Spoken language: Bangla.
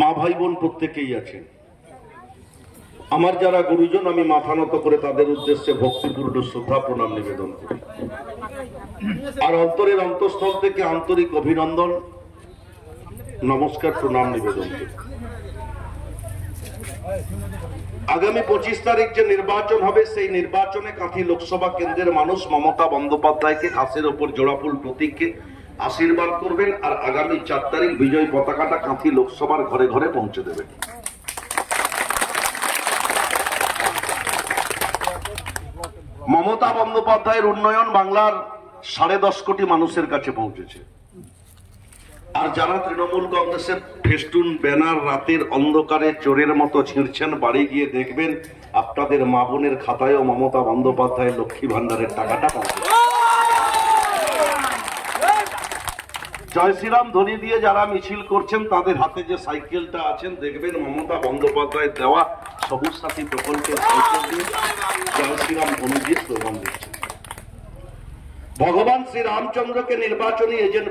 মা ভাই বোন প্রত্যেকেই আছেন। আমার যারা গুরুজন, আমি মাথা নত করে তাদের উদ্দেশ্যে ভক্তিপূর্ণ শ্রদ্ধা প্রণাম নিবেদন করি। আর অন্তরের অন্তঃস্থল থেকে আন্তরিক অভিনন্দন, নমস্কার, প্রণাম নিবেদন করি। আগামী পঁচিশ তারিখ যে নির্বাচন হবে, সেই নির্বাচনে কাঁথি লোকসভা কেন্দ্রের মানুষ মমতা বন্দ্যোপাধ্যায়কে ঘাসের ওপর জোড়াফুল প্রতীককে আশীর্বাদ করবেন আর আগামী চার তারিখ বিজয় পতাকাটা কাঁথি লোকসভার ঘরে ঘরে পৌঁছে দেবেন মমতা বন্দ্যোপাধ্যায়ের উন্নয়ন বাংলার সাড়ে দশ কোটি মানুষের কাছে পৌঁছেছে। আর যারা তৃণমূল কংগ্রেসের ফেস্টুন ব্যানার রাতের অন্ধকারে চোরের মতো ছিঁড়ছেন, বাড়ি গিয়ে দেখবেন আপনাদের মা বোনের খাতায়ও মমতা বন্দ্যোপাধ্যায়ের লক্ষ্মী ভান্ডারের টাকাটা পৌঁছে জয় শ্রীরাম, ধ্বনি দিয়ে যারা মিছিল করছেন, তাদের হাতে যে সাইকেলটা আছেন, দেখবেন মমতা বন্দ্যোপাধ্যায় দেওয়া সবুজ সাথী প্রকল্পের সাইকেল দিয়ে জয় শ্রীরাম ধ্বনি দিয়ে স্লোগান দিচ্ছেন। ভগবান শ্রী রামচন্দ্রকে নির্বাচনী এজেন্ট